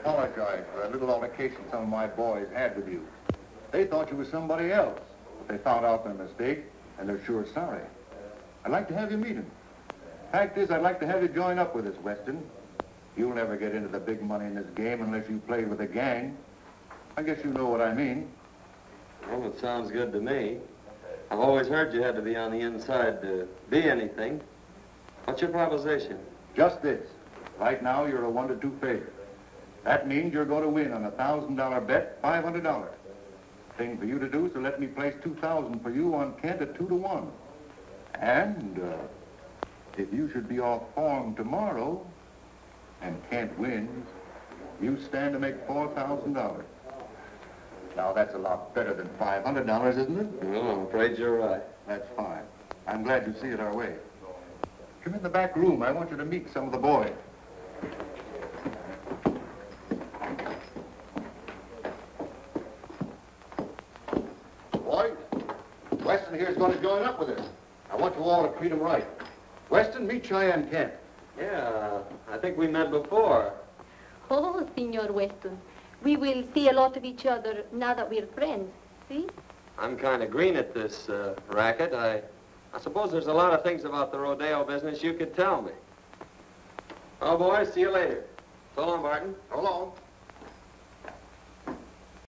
apologize for that little altercation some of my boys had with you. They thought you were somebody else. But they found out their mistake, and they're sure sorry. I'd like to have you meet them. Fact is, I'd like to have you join up with us, Weston. You'll never get into the big money in this game unless you play with a gang. I guess you know what I mean. Well, it sounds good to me. I've always heard you had to be on the inside to be anything. What's your proposition? Just this. Right now, you're a one to two favorite. That means you're going to win on a thousand dollar bet, five hundred dollars. Thing for you to do is to let me place two thousand for you on Kent at two to one. And uh, if you should be off form tomorrow, and Kent wins, you stand to make four thousand dollars. Now that's a lot better than five hundred dollars, isn't it? Well, I'm afraid you're right. That's fine. I'm glad you see it our way. Come in the back room. I want you to meet some of the. Boys, Weston here's going to join up with us. I want you all to treat him right. Weston, meet Cheyenne Kent. Yeah, I think we met before. Oh, Senor Weston, we will see a lot of each other now that we're friends. See? I'm kind of green at this uh, racket. I, I suppose there's a lot of things about the rodeo business you could tell me. Oh, boys, see you later. So long, Barton. So long.